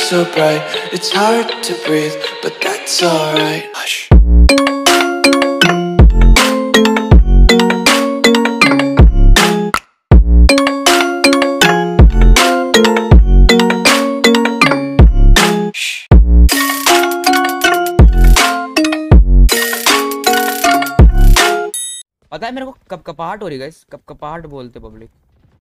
so bright, it's hard to breathe, but that's alright. Hush. पता है मेरे को कब कपाहट हो रही है कब कपाहट बोलते पब्लिक